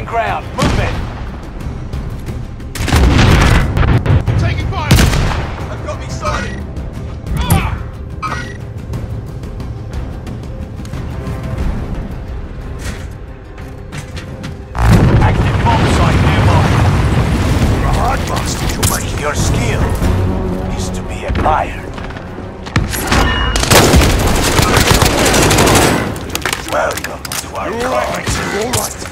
ground. Move it. Taking fire! I've got me sighted! Ah. Active bomb site nearby. You're a hard. You make your skill is to be admired. Welcome to our You're all right, mate. You're all right.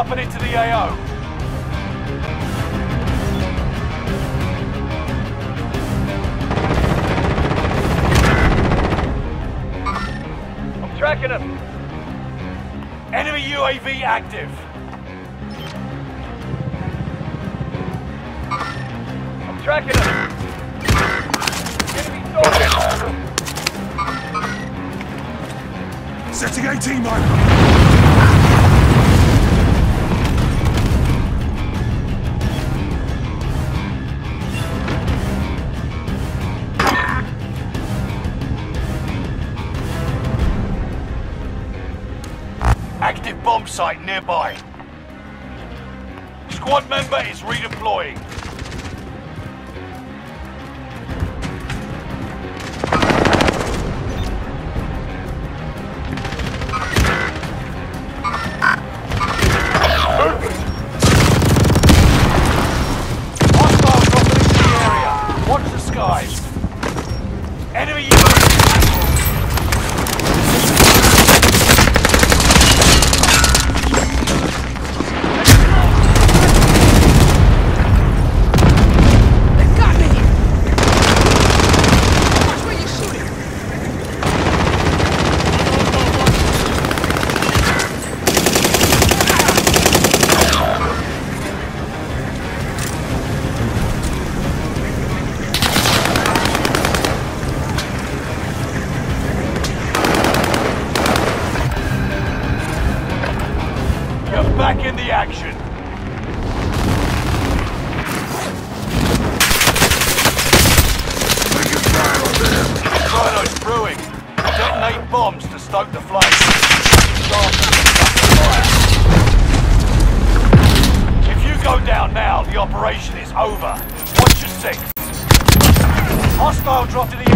Enemy dropping into the AO. I'm tracking him. Enemy UAV active. I'm tracking him. Enemy soldier. Setting 18 mile. Bomb site nearby. Squad member is redeploying. Hostile dropping into the area. Watch the skies. Enemy the action. Inferno's brewing. Detonate bombs to stoke the flames. If you go down now, the operation is over. Watch your six. Hostile dropped in the